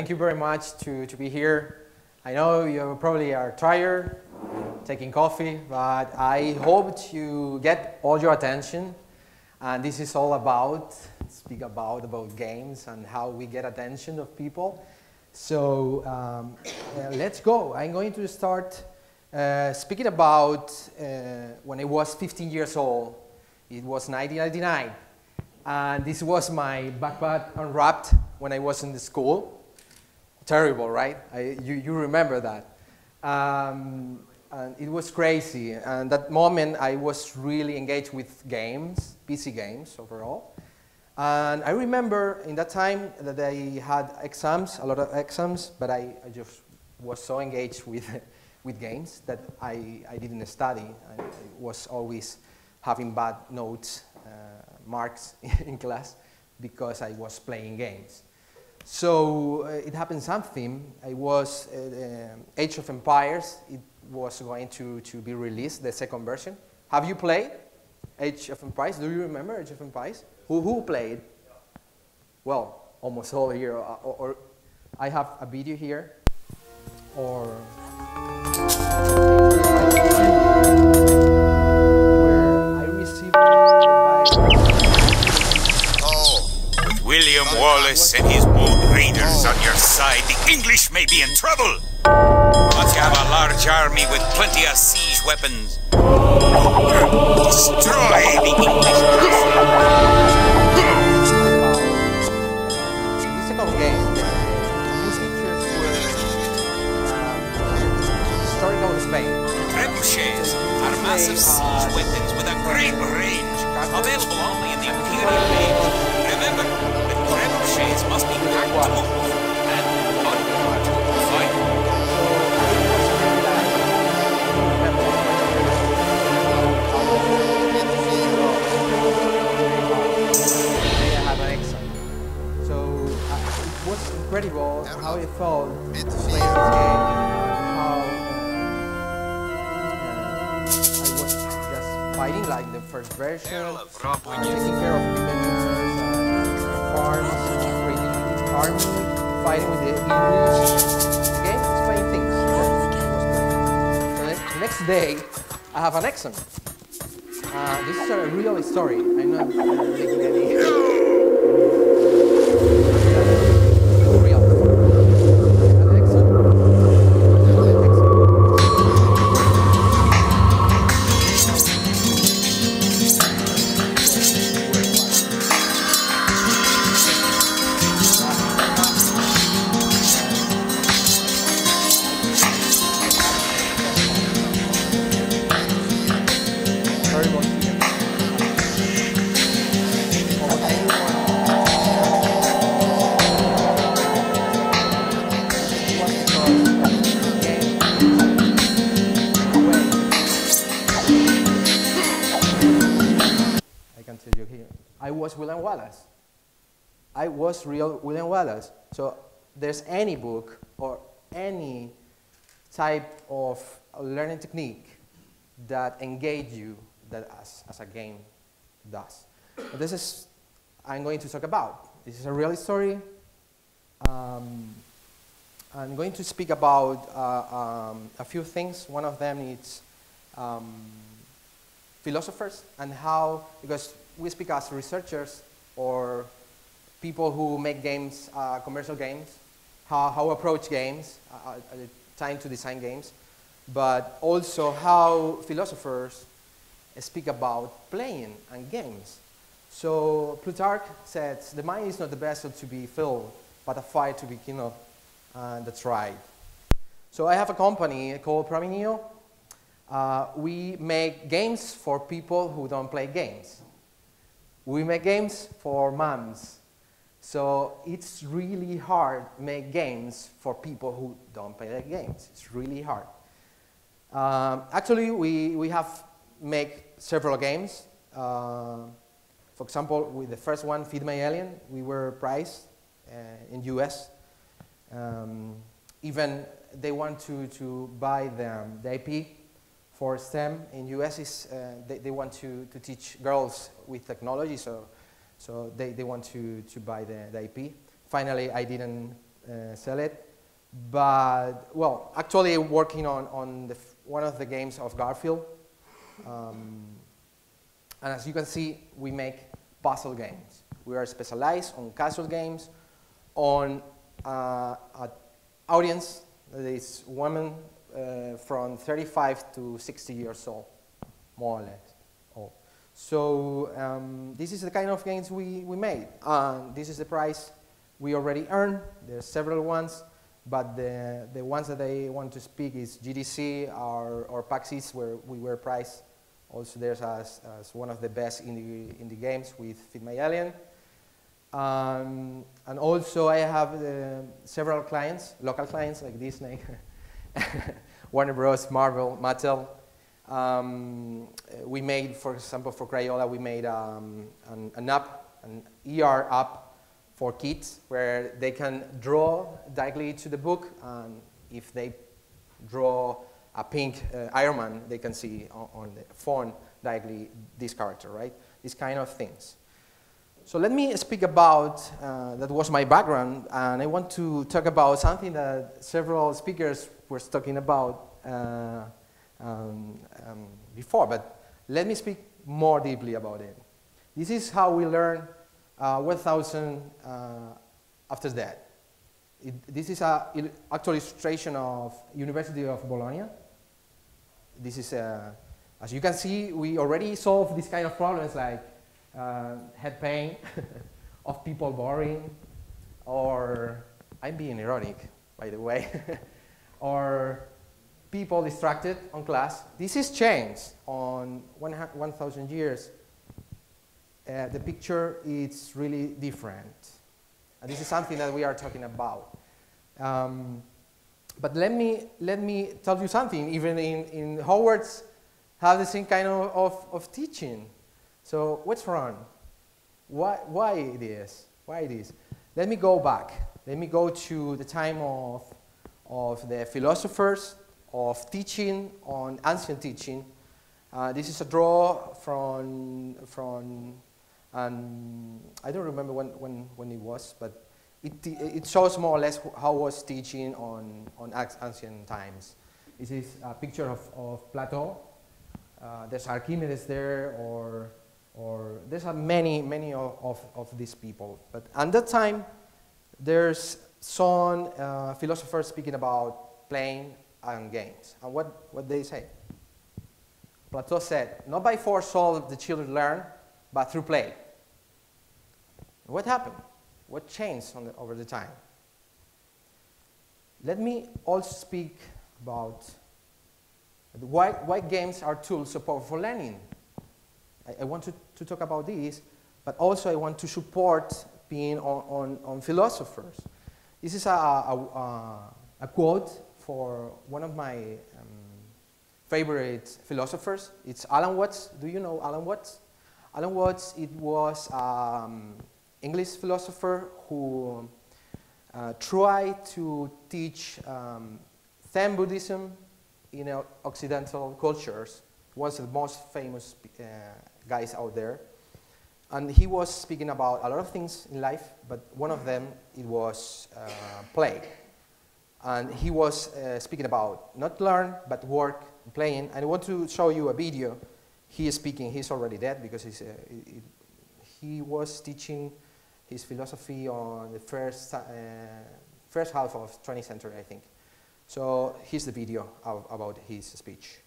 thank you very much to, to be here. I know you probably are tired, taking coffee, but I hope to get all your attention. And this is all about, speak about, about games and how we get attention of people. So um, uh, let's go. I'm going to start uh, speaking about uh, when I was 15 years old. It was 1999. And this was my backpack unwrapped when I was in the school. Terrible, right? I, you, you remember that. Um, and it was crazy. And that moment, I was really engaged with games, PC games overall. And I remember in that time that I had exams, a lot of exams, but I, I just was so engaged with, with games that I, I didn't study. I, was always having bad notes, uh, marks in class, because I was playing games. So uh, it happened something. It was uh, Age of Empires. It was going to, to be released, the second version. Have you played Age of Empires? Do you remember Age of Empires? Who, who played? Well, almost all here. Or, or, or I have a video here. Or Oh, William Wallace and his raiders on your side, the English may be in trouble. You have a large army with plenty of siege weapons, destroy the English. Fighting like the first version, of uh, taking care of villagers, uh, farms, creating army, fighting with the English. The game is playing things. The next- day, I have an exam. Uh, this is a real story. I'm not uh, making any. Was real William Wallace. So there's any book or any type of learning technique that engage you that as, as a game does. This is I'm going to talk about. This is a real story. Um, I'm going to speak about uh, um, a few things. One of them is um, philosophers and how, because we speak as researchers or people who make games, uh, commercial games, how, how approach games, uh, uh, trying to design games, but also how philosophers speak about playing and games. So Plutarch says, the mind is not the vessel to be filled, but a fire to be kindled. And that's right. So I have a company called Praminio. Uh, we make games for people who don't play games. We make games for moms. So it's really hard make games for people who don't play games. It's really hard. Um, actually, we, we have make several games. Uh, for example, with the first one, Feed My Alien, we were prized uh, in US. Um, even they want to, to buy the, the IP for STEM in US is uh, they, they want to, to teach girls with technology, so, so they, they want to, to buy the, the IP. Finally, I didn't uh, sell it. But, well, actually working on, on the one of the games of Garfield. Um, and as you can see, we make puzzle games. We are specialized on casual games, on uh, an audience that is women uh, from 35 to 60 years old, more or less. So um, this is the kind of games we, we made. And this is the price we already earned. There are several ones, but the, the ones that I want to speak is GDC or, or PAX East, where we were priced also there's as, as one of the best in the, in the games with Feed My Alien. Um, and also I have uh, several clients, local clients like Disney, Warner Bros., Marvel, Mattel. Um, we made, for example, for Crayola, we made um, an, an app, an ER app for kids where they can draw directly to the book and if they draw a pink uh, Iron Man, they can see on, on, the phone directly this character, right? These kind of things. So let me speak about, uh, that was my background, and I want to talk about something that several speakers were talking about uh, um, um, before, but let me speak more deeply about it. This is how we learn uh, 1000 uh, after that. It, this is an actual illustration of University of Bologna. This is, a, as you can see, we already solved this kind of problems like uh, head pain, of people boring, or I'm being ironic, by the way, or people distracted on class. This is changed on 1,000 years. Uh, the picture is really different. And this is something that we are talking about. Um, but let me, let me tell you something. Even in, in Hogwarts, have the same kind of, of, of teaching. So what's wrong? Why, why this? Why this? Let me go back. Let me go to the time of, of the philosophers, of teaching on ancient teaching. Uh, this is a draw from, from and I don't remember when, when, when it was, but it, it shows more or less how was teaching on, on ancient times. This is a picture of, of Plato. Uh, there's Archimedes there, or, or there's many, many of, of, of, these people. But at that time, there's some uh, philosophers speaking about playing and games. And what, what they say? Plato said, not by force all the children learn, but through play. What happened? What changed the, over the time? Let me also speak about why, why games are tools support for learning. I, I want to, to, talk about this, but also I want to support being on, on, on philosophers. This is a, a, a, quote for one of my um, favorite philosophers. It's Alan Watts. Do you know Alan Watts? Alan Watts, it was um, English philosopher who uh, tried to teach um, Zen Buddhism in uh, Occidental cultures. One of the most famous uh, guys out there. And he was speaking about a lot of things in life, but one of them, it was uh, play. And he was uh, speaking about not learn, but work, playing. And I want to show you a video. He is speaking, he's already dead because he's, uh, he, he was teaching his philosophy on the first, uh, first half of 20th century, I think. So here's the video of, about his speech.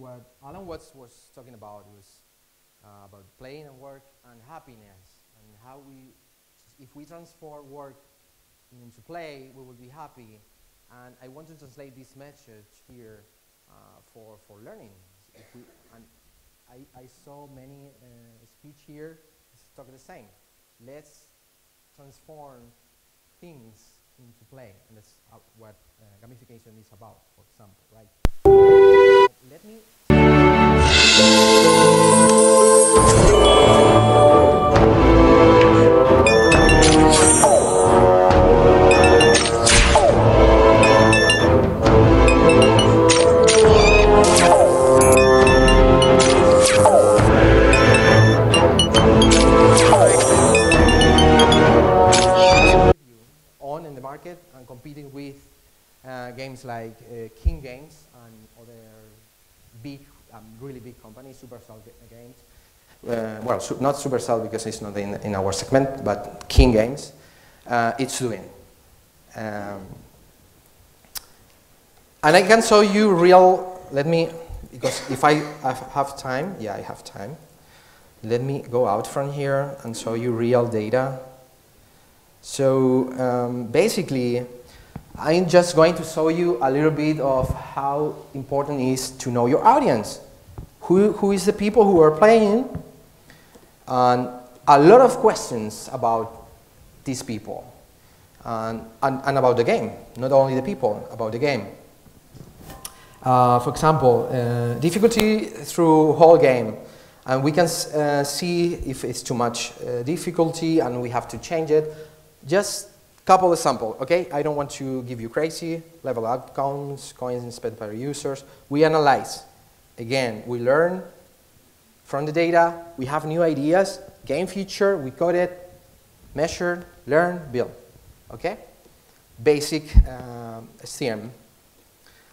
What Alan Watts was talking about was uh, about playing and work and happiness and how we, if we transform work into play, we will be happy. And I want to translate this message here uh, for, for learning. We, and I, I saw many uh, speech here talk the same. Let's transform things into play, and that's what uh, gamification is about, for example, right? Let me. Not Supercell because it's not in, in our segment, but King Games. Uh, it's doing. Um, and I can show you real, let me, because if I have- time, yeah, I have time. Let me go out from here and show you real data. So um, basically, I'm just going to show you a little bit of how important it is to know your audience. Who, who is the people who are playing? And a lot of questions about these people and, and, and about the game, not only the people, about the game. Uh, for example, uh, difficulty through whole game. And we can uh, see if it's too much uh, difficulty and we have to change it. Just couple example, okay? I don't want to give you crazy level outcomes, coins spent by users. We analyze. Again, we learn from the data. We have new ideas, game feature, we code it, measure, learn, build. Okay? Basic um, STM.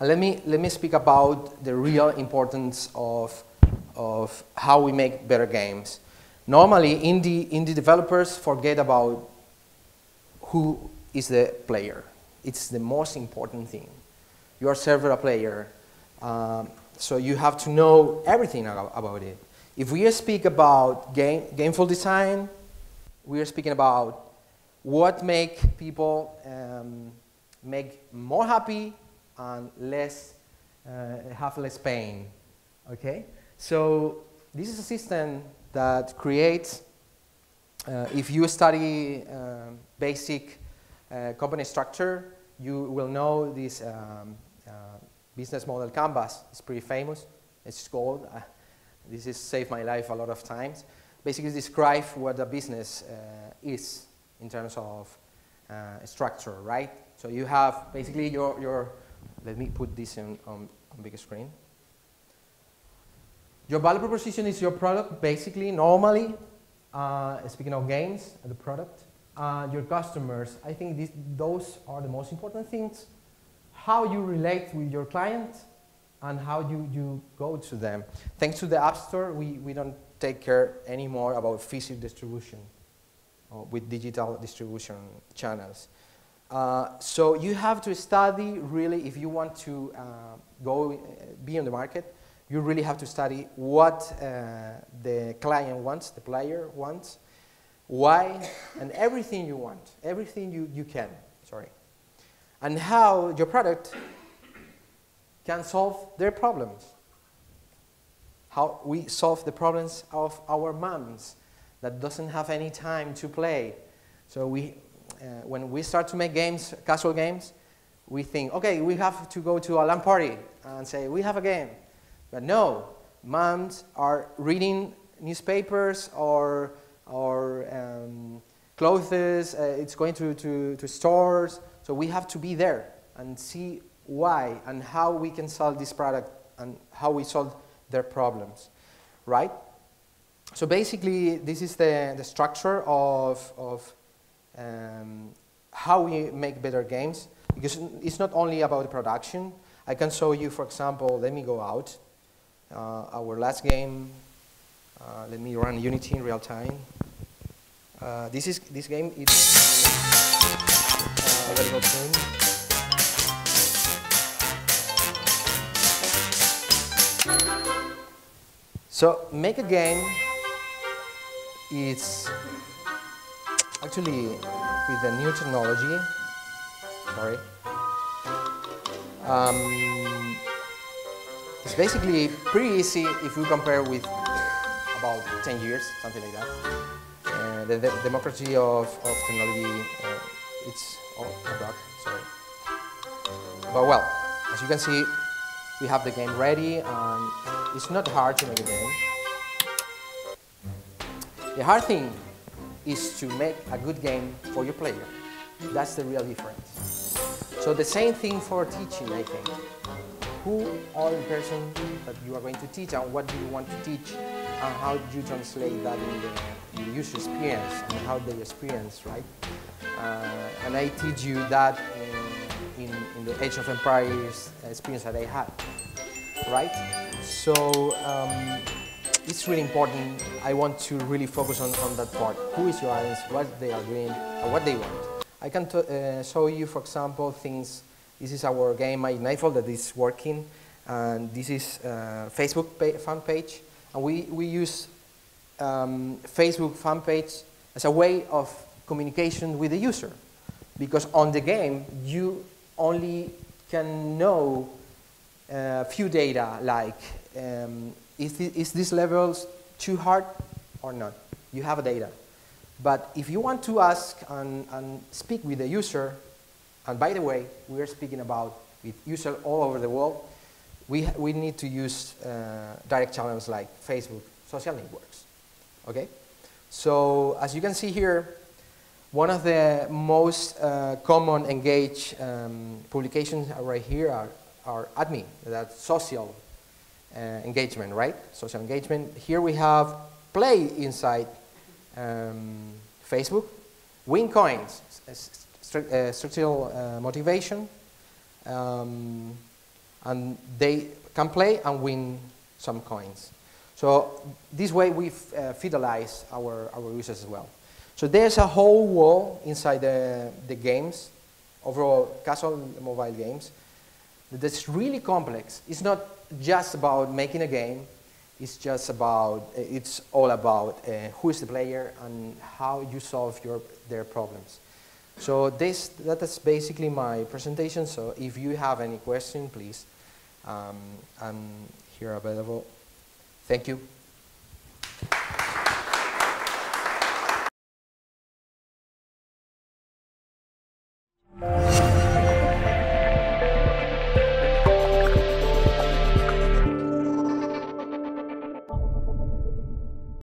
And let me, let me speak about the real importance of, of how we make better games. Normally, indie, indie developers forget about who is the player. It's the most important thing. You are server a player, um, so you have to know everything about it. If we speak about game, gameful design, we are speaking about what make people um, make more happy and less uh, have less pain. Okay, so this is a system that creates. Uh, if you study um, basic uh, company structure, you will know this um, uh, business model canvas. It's pretty famous. It's called. This has saved my life a lot of times. Basically, describe what a business uh, is in terms of uh, structure, right? So you have basically your, your let me put this in, on, on big screen. Your value proposition is your product, basically, normally, uh, speaking of games, the product. Uh, your customers, I think these, those are the most important things. How you relate with your client, and how you, you go to them. Thanks to the App Store, we, we don't take care anymore about physical distribution or with digital distribution channels. Uh, so you have to study really, if you want to uh, go, uh, be on the market, you really have to study what uh, the client wants, the player wants, why, and everything you want, everything you, you can, sorry. And how your product can solve their problems. How we solve the problems of our moms that doesn't have any time to play. So we, uh, when we start to make games, casual games, we think, okay, we have to go to a LAN party and say, we have a game. But no, moms are reading newspapers or, or um, clothes, uh, it's going to, to, to stores. So we have to be there and see why and how we can solve this product and how we solve their problems, right? So basically, this is the, the structure of, of um, how we make better games, because it's not only about production. I can show you, for example, let me go out. Uh, our last game, uh, let me run Unity in real time. Uh, this is this game is uh, let me go So make a game is actually with the new technology. Sorry. Um, it's basically pretty easy if you compare with about 10 years, something like that. Uh, the, the, democracy of, of technology, uh, it's all about, sorry. But well, as you can see, we have the game ready and it's not hard to make a game. The hard thing is to make a good game for your player. That's the real difference. So the same thing for teaching, I think who are the person that you are going to teach and what do you want to teach and how do you translate that in the, user experience and how they experience, right? Uh, and I teach you that in, in, in, the Age of Empires experience that I had, right? So um, it's really important. I want to really focus on, on that part. Who is your audience, what they are doing, and what they want. I can uh, show you, for example, things this is our game My Nightfall that is working. And this is uh, Facebook fan page. And we, we use um, Facebook fan page as a way of communication with the user. Because on the game, you only can know a uh, few data like um, is, this, is this level too hard or not? You have a data. But if you want to ask and, and speak with the user, and by the way, we are speaking about with users all over the world. We, we need to use uh, direct channels like Facebook, social networks. Okay? So as you can see here, one of the most uh, common engaged um, publications right here are, are AdMe, that's social uh, engagement, right? Social engagement. Here we have Play inside um, Facebook, Win Coins, uh, structural uh, motivation, um, and they can play and win some coins. So this way we uh, fidelize our, our users as well. So there's a whole wall inside the, the games, overall casual mobile games, that's really complex. It's not just about making a game, it's just about, it's all about uh, who is the player and how you solve your, their problems. So this, that is basically my presentation. So if you have any question, please, um, I'm here available. Thank you.